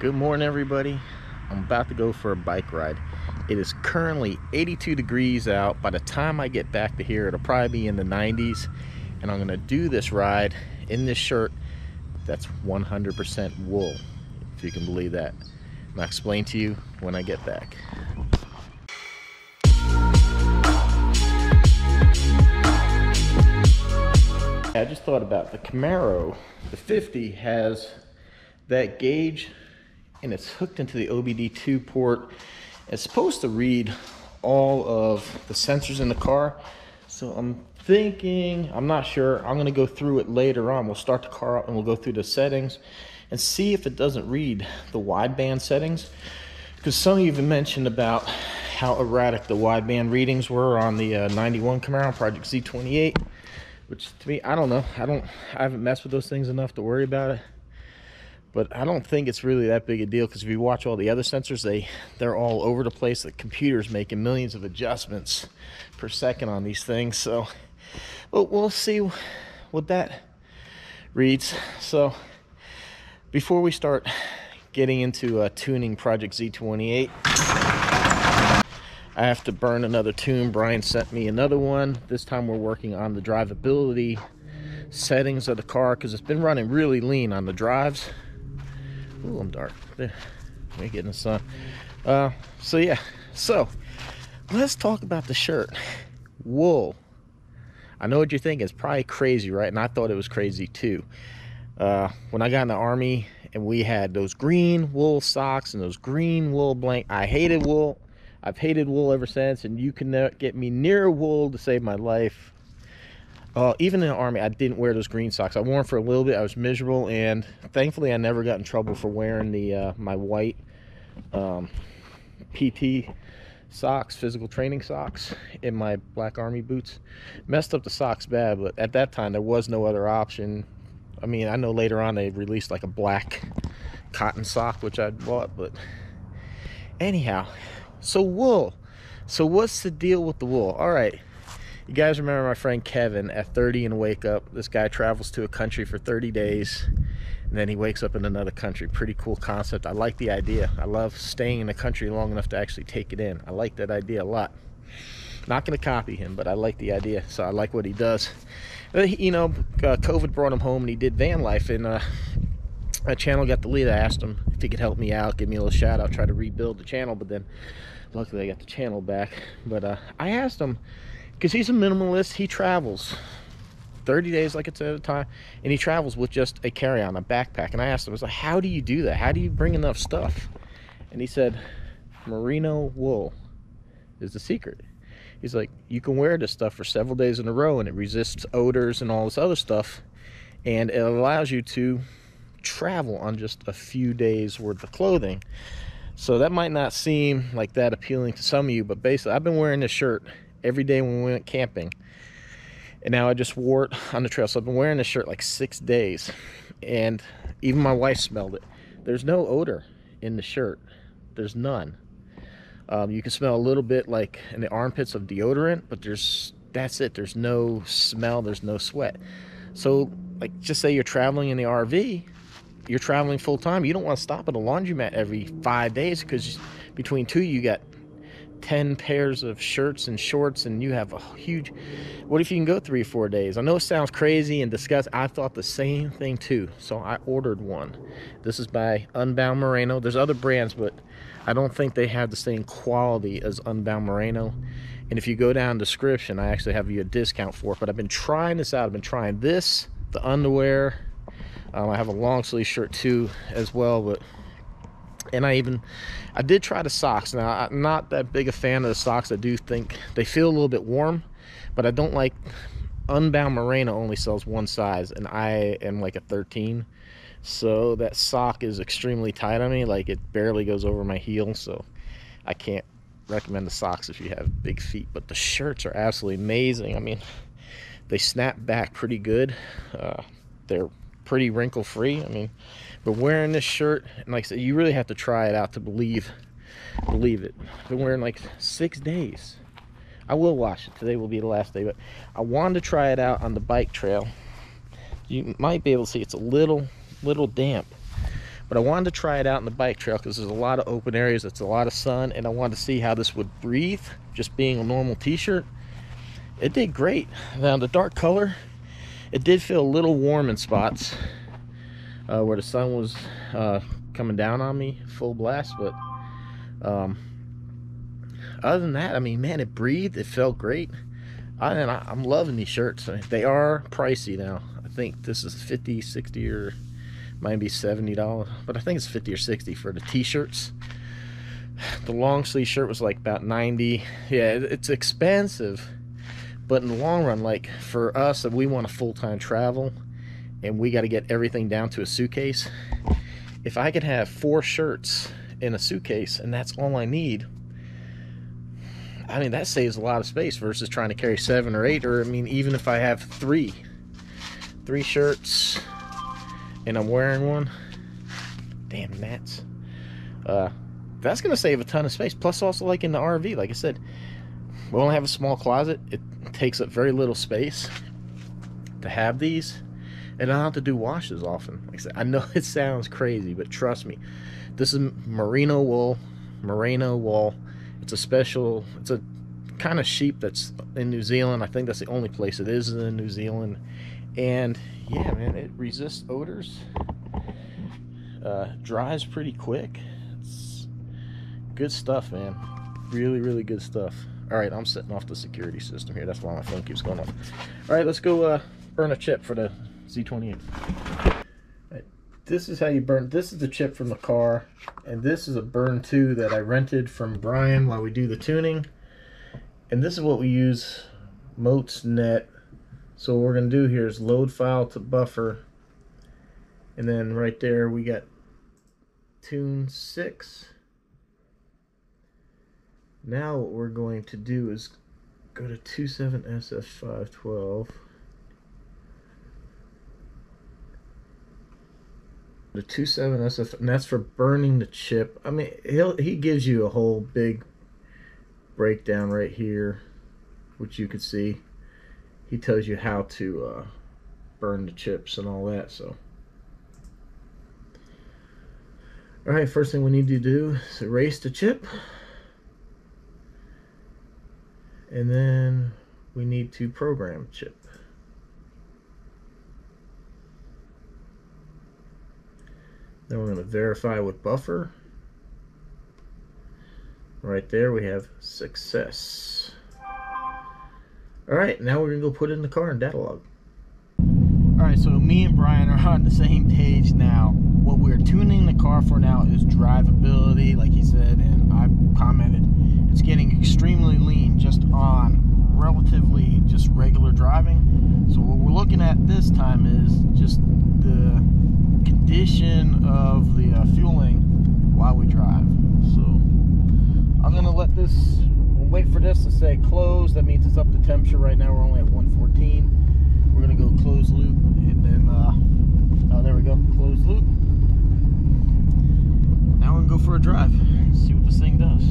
Good morning, everybody. I'm about to go for a bike ride. It is currently 82 degrees out. By the time I get back to here, it'll probably be in the 90s. And I'm gonna do this ride in this shirt that's 100% wool, if you can believe that. And I'll explain to you when I get back. I just thought about the Camaro. The 50 has that gauge and it's hooked into the OBD2 port. It's supposed to read all of the sensors in the car. So I'm thinking, I'm not sure, I'm gonna go through it later on. We'll start the car up and we'll go through the settings and see if it doesn't read the wideband settings. Because some of you even mentioned about how erratic the wideband readings were on the uh, 91 Camaro Project Z28, which to me, I don't know. I don't, I haven't messed with those things enough to worry about it but I don't think it's really that big a deal because if you watch all the other sensors, they they're all over the place. The computer's making millions of adjustments per second on these things. So, well, we'll see what that reads. So, before we start getting into uh, tuning Project Z28, I have to burn another tune. Brian sent me another one. This time we're working on the drivability settings of the car because it's been running really lean on the drives Ooh, I'm dark. Me get in the sun. Uh, so yeah. So let's talk about the shirt. Wool. I know what you're thinking. It's probably crazy, right? And I thought it was crazy too. Uh, when I got in the army and we had those green wool socks and those green wool blank, I hated wool. I've hated wool ever since, and you can get me near wool to save my life. Uh, even in the army, I didn't wear those green socks. I wore them for a little bit. I was miserable, and thankfully, I never got in trouble for wearing the uh, my white um, PT socks, physical training socks, in my black army boots. Messed up the socks bad, but at that time, there was no other option. I mean, I know later on they released like a black cotton sock, which I bought, but anyhow, so wool. So what's the deal with the wool? All right you guys remember my friend Kevin at 30 and wake up. This guy travels to a country for 30 days and then he wakes up in another country. Pretty cool concept. I like the idea. I love staying in a country long enough to actually take it in. I like that idea a lot. Not going to copy him, but I like the idea. So I like what he does. You know, uh, COVID brought him home and he did van life and uh, my channel got the lead. I asked him if he could help me out, give me a little shout out, try to rebuild the channel, but then luckily I got the channel back. But uh, I asked him, because he's a minimalist he travels 30 days like it's at a time and he travels with just a carry-on a backpack. And i asked him i was like how do you do that? How do you bring enough stuff? And he said merino wool is the secret. He's like you can wear this stuff for several days in a row and it resists odors and all this other stuff and it allows you to travel on just a few days worth of clothing. So that might not seem like that appealing to some of you but basically i've been wearing this shirt every day when we went camping. And now I just wore it on the trail. So I've been wearing this shirt like six days. And even my wife smelled it. There's no odor in the shirt. There's none. Um, you can smell a little bit like in the armpits of deodorant, but there's that's it. There's no smell. There's no sweat. So like just say you're traveling in the RV, you're traveling full time. You don't want to stop at a laundromat every five days because between two you got 10 pairs of shirts and shorts and you have a huge what if you can go three or four days? I know it sounds crazy and disgusting i thought the same thing too so i ordered one. This is by Unbound Merino. There's other brands but i don't think they have the same quality as Unbound Merino. And if you go down description i actually have you a discount for it but i've been trying this out. I've been trying this the underwear. Um, i have a long sleeve shirt too as well but and I even I did try the socks. Now I'm not that big a fan of the socks. I do think they feel a little bit warm but I don't like Unbound Merino only sells one size and I am like a 13 so that sock is extremely tight on me like it barely goes over my heel so I can't recommend the socks if you have big feet but the shirts are absolutely amazing. I mean they snap back pretty good. Uh, they're pretty wrinkle free I mean but wearing this shirt, and like I said, you really have to try it out to believe believe it. I've been wearing like six days. I will wash it. Today will be the last day, but I wanted to try it out on the bike trail. You might be able to see it's a little little damp. but I wanted to try it out in the bike trail because there's a lot of open areas, it's a lot of sun, and I wanted to see how this would breathe, just being a normal t-shirt. It did great. Now the dark color, it did feel a little warm in spots uh, where the sun was uh, coming down on me full blast, but um, other than that, I mean, man, it breathed, it felt great. I, and I, I'm loving these shirts. They are pricey now. I think this is 50, 60 or might be $70 but I think it's 50 or 60 for the t-shirts the long sleeve shirt was like about 90 yeah it's expensive but in the long run like for us if we want a full-time travel and we got to get everything down to a suitcase if I could have four shirts in a suitcase and that's all I need I mean that saves a lot of space versus trying to carry seven or eight or I mean even if I have three three shirts and I'm wearing one, damn gnats. Uh, that's gonna save a ton of space. Plus, also like in the RV, like I said, we only have a small closet. It takes up very little space to have these, and I don't have to do washes often. Like I said, I know it sounds crazy, but trust me, this is merino wool, merino wool. It's a special. It's a kind of sheep that's in New Zealand. I think that's the only place it is in New Zealand, and yeah, man, it resists odors. Uh, dries pretty quick. It's good stuff, man. Really, really good stuff. All right, I'm setting off the security system here. That's why my phone keeps going off. All right, let's go uh, burn a chip for the Z28. Right, this is how you burn. This is the chip from the car, and this is a burn 2 that I rented from Brian while we do the tuning. And this is what we use Moates Net so what we're going to do here is load file to buffer. And then right there we got tune 6. Now what we're going to do is go to 27SF512. The two 27SF, and that's for burning the chip. I mean, he'll, he gives you a whole big breakdown right here, which you can see he tells you how to uh, burn the chips and all that. So, all right, first thing we need to do is erase the chip, and then we need to program chip. Then we're going to verify with buffer. Right there we have success. All right, now we're gonna go put in the car and data log. All right, so me and Brian are on the same page now. What we're tuning the car for now is drivability, like he said, and I commented. It's getting extremely lean just on relatively just regular driving. So what we're looking at this time is just the condition of the uh, fueling while we drive. So I'm gonna let this wait for this to say close. That means it's up to temperature. Right now we're only at 114. We're gonna go close loop and then, uh, oh, there we go, close loop. Now we're gonna go for a drive, see what this thing does.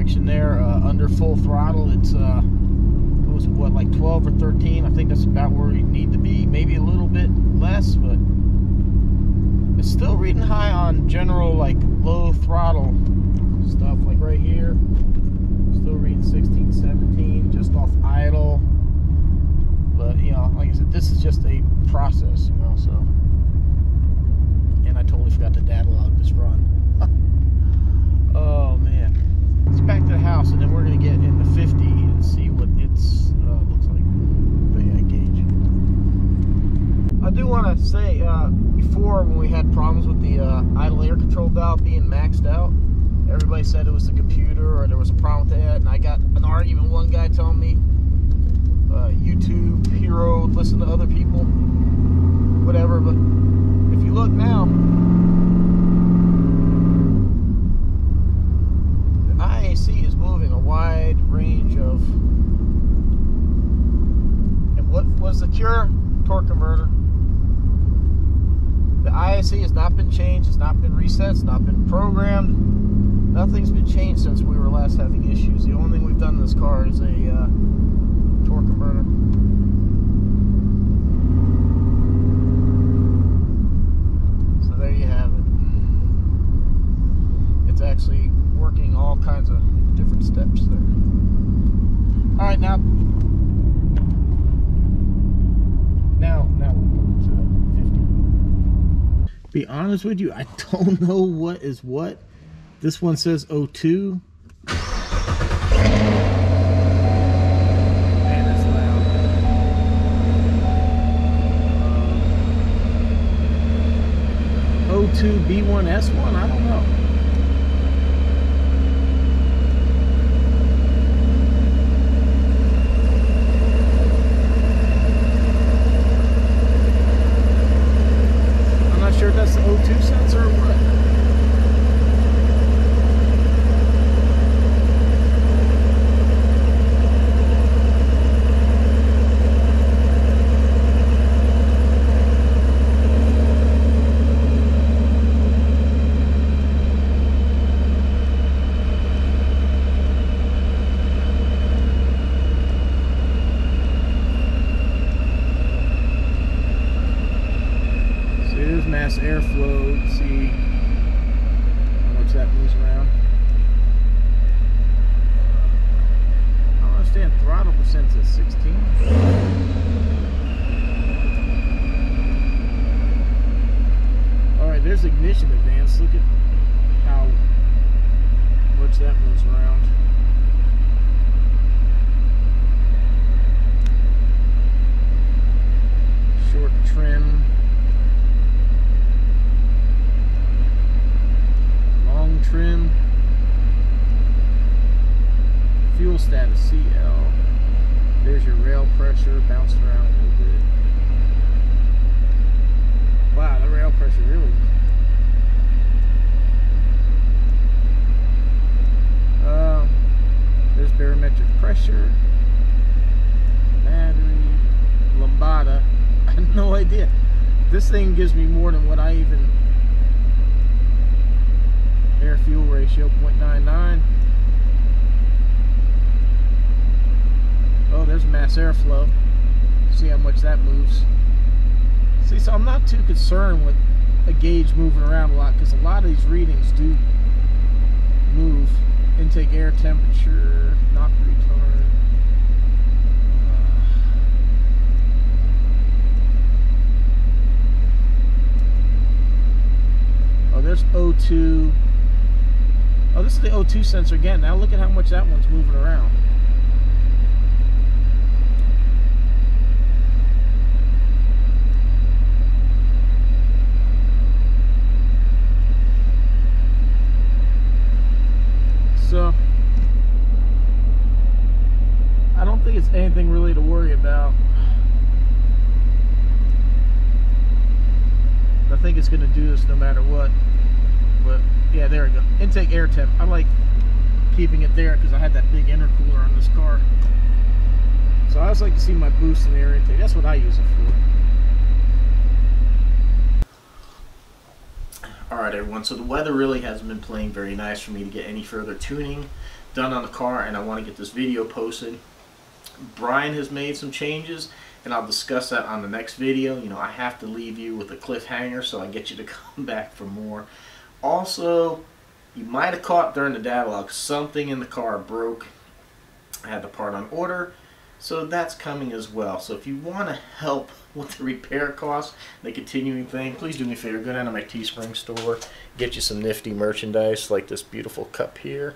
direction there. Uh, under full throttle, it's uh, it was what like 12 or 13. I think that's about where we need to be. Maybe a little bit less, but it's still reading high on general like low throttle stuff. Like right here, still reading 16, 17, just off idle. But you know, like I said, this is just a process, you know. So, and I totally forgot to data log this run. oh man let's back to the house and then we're going to get in the 50 and see what it's uh, looks like the gauge I do want to say uh, before when we had problems with the uh, idle air control valve being maxed out everybody said it was the computer or there was a problem with that and I got an argument one guy telling me uh, YouTube, Hero, listen to other people, whatever. But if you look now, the IAC is moving a wide range of. And what was the cure? Torque converter. The IAC has not been changed, it's not been reset, it's not been programmed. Nothing's been changed since we were last having issues. The only thing we've done in this car is a uh, torque converter. So there you have it. It's actually working all kinds of different steps there. All right, now, now, now we'll go to 50. Be honest with you, I don't know what is what. This one says 02. B2, B1, S1? I don't know. Mass airflow. Let's see how much that moves around. I don't understand. Throttle percent's at 16. All right, there's ignition advance. Look at how much that moves around. Short trim. long trim, fuel status CL. There's your rail pressure bouncing around a little bit. Wow, the rail pressure really. Um, there's barometric pressure, battery, lambada. I have no idea. This thing gives me more than what I even air fuel ratio 0.99 oh there's mass airflow see how much that moves see so I'm not too concerned with a gauge moving around a lot because a lot of these readings do move intake air temperature knock return uh, Oh, there's O2. Oh, this is the O2 sensor again. Now look at how much that one's moving around. So, I don't think it's anything really to worry about. I think it's going to do this no matter what. But yeah, there we go. Intake air temp. I like keeping it there because I had that big intercooler on this car. So I always like to see my boost in the air intake. That's what I use it for. Alright everyone, so the weather really hasn't been playing very nice for me to get any further tuning done on the car and I want to get this video posted. Brian has made some changes and I'll discuss that on the next video. You know, I have to leave you with a cliffhanger so I get you to come back for more. Also, you might have caught during the data log something in the car broke. I had the part on order, so that's coming as well. So if you want to help with the repair costs, the continuing thing, please do me a favor. Go down to my Teespring store, get you some nifty merchandise like this beautiful cup here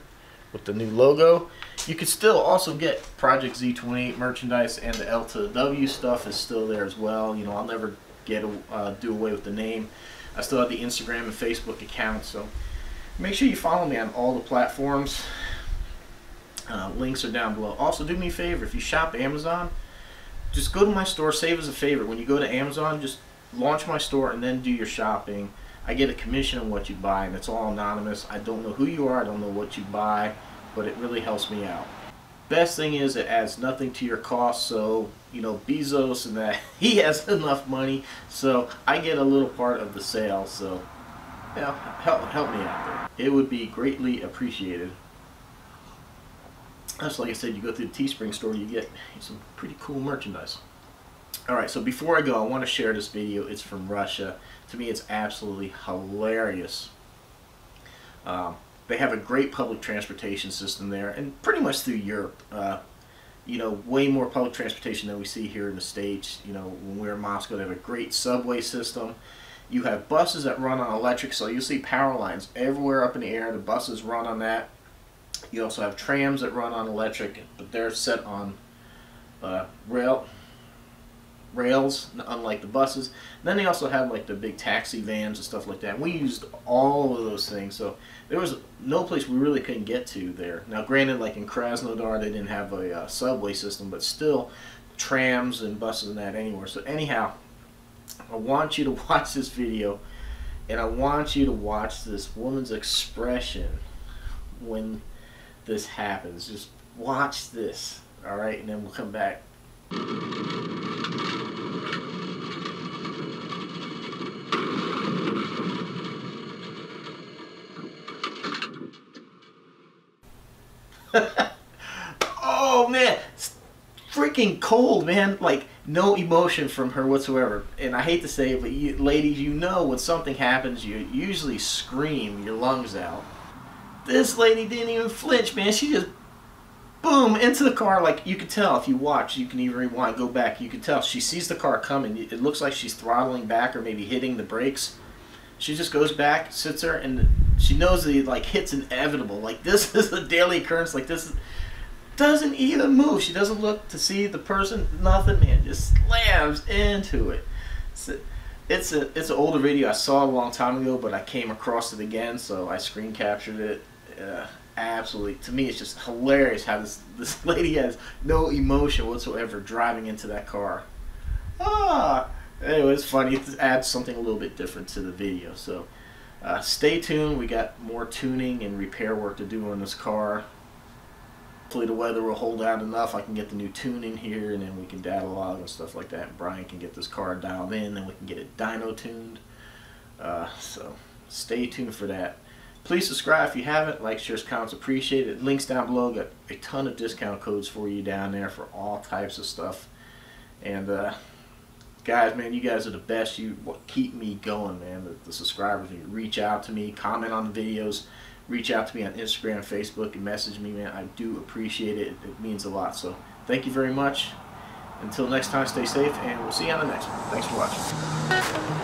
with the new logo. You can still also get Project Z28 merchandise and the L to the W stuff is still there as well. You know, I'll never get uh, do away with the name. I still have the Instagram and Facebook account, so make sure you follow me on all the platforms. Uh, links are down below. Also, do me a favor if you shop Amazon, just go to my store. Save as a favor when you go to Amazon. Just launch my store and then do your shopping. I get a commission on what you buy, and it's all anonymous. I don't know who you are. I don't know what you buy, but it really helps me out. Best thing is it adds nothing to your cost. So, you know, Bezos and that, he has enough money. So I get a little part of the sale. So, yeah, help, help me out there. It would be greatly appreciated. That's like I said, you go through the Teespring store, you get some pretty cool merchandise. Alright, so before I go, I want to share this video. It's from Russia. To me, it's absolutely hilarious. Um, they have a great public transportation system there, and pretty much through Europe. Uh, you know, way more public transportation than we see here in the States. You know, when we're in Moscow, they have a great subway system. You have buses that run on electric, so you see power lines everywhere up in the air. The buses run on that. You also have trams that run on electric, but they're set on uh, rail rails, unlike the buses. And then they also have like the big taxi vans and stuff like that. We used all of those things, so there was no place we really couldn't get to there. Now, granted, like in Krasnodar, they didn't have a uh, subway system, but still, trams and buses and that anywhere. So anyhow, I want you to watch this video, and I want you to watch this woman's expression when this happens. Just watch this, all right, and then we'll come back. oh man, it's freaking cold, man. Like no emotion from her whatsoever. And I hate to say it, but you, ladies, you know when something happens, you usually scream your lungs out. This lady didn't even flinch, man. She just boom into the car. Like you could tell if you watch, you can even rewind, go back. You can tell she sees the car coming. It looks like she's throttling back or maybe hitting the brakes. She just goes back, sits there, and she knows the like hit's inevitable. Like this is a daily occurrence. Like this doesn't even move. She doesn't look to see the person. Nothing, man. Just slams into it. It's a, it's a it's an older video I saw a long time ago, but I came across it again, so I screen captured it. Uh, absolutely, to me, it's just hilarious how this this lady has no emotion whatsoever driving into that car. Ah, anyway, it's funny. It adds something a little bit different to the video. So. Uh, stay tuned. We got more tuning and repair work to do on this car. Hopefully the weather will hold out enough. I can get the new tune in here and then we can data log and stuff like that. And Brian can get this car dialed in and we can get it dyno tuned. Uh, so stay tuned for that. Please subscribe if you haven't. Like, shares, comments appreciated. Links down below. Got a ton of discount codes for you down there for all types of stuff. And uh, guys, man, you guys are the best. You keep me going, man. The, the, subscribers, you reach out to me, comment on the videos, reach out to me on Instagram, Facebook, and message me, man. I do appreciate it. It means a lot. So thank you very much. Until next time, stay safe, and we'll see you on the next one. Thanks for watching.